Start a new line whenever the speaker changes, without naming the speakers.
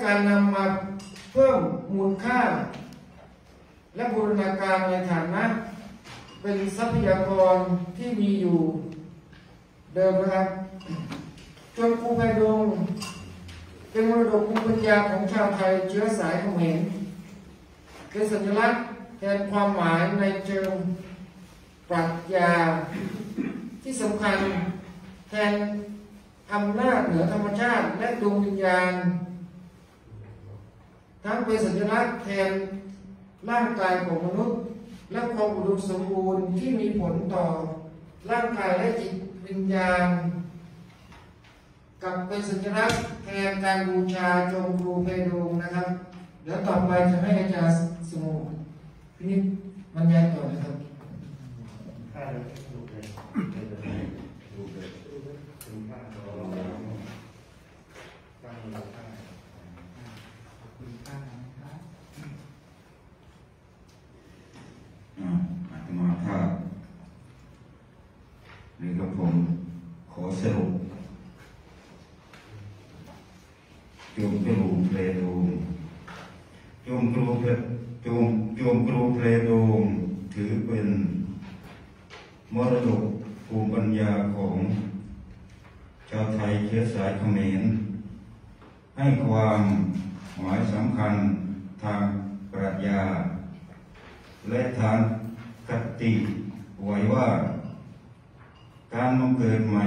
การนำมาเพิ่มมูลค่า และบูรณาการในฐานะ เป็นทรัพยากรที่มีอยู่เดิมนะครับ จนภูไพดงเป็นมรดกภูมิปัญญาของชาวไทยเชื้อสายเขมรเป็นสัญลักษณ์แทนความหมายในเชิงปรัชญาที่สำคัญแทนอำนาจเหนือธรรมชาติและดวงวิญญาณ ทั้งเป็นสัญลักษณ์แทนร่างกายของมนุษย์ และความอุดมสมบูรณ์ที่มีผลต่อร่างกายและจิตวิญญาณ กับเป็นสัญลักษณ์แทนการบูชาจงครูเพดงนะครับ เดี๋ยวต่อไปจะให้อาจารย์สมุพินิจบรรยายต่อนะครับ
ค่าดูเลยดูเลยคุณค่าของเราตั้งมูลค่า
อ่าอาตมาภาพหรือกับผมขอสรุปโยมครูเพลโดมโยมครูเพลโยมโยมครูเพลโดมถือเป็นมรดกภูมิปัญญาของชาวไทยเชื้อสายเขมร ให้ความหมายสำคัญทางปรัชญา และทางคติไว้ว่า การมาเกิดใหม่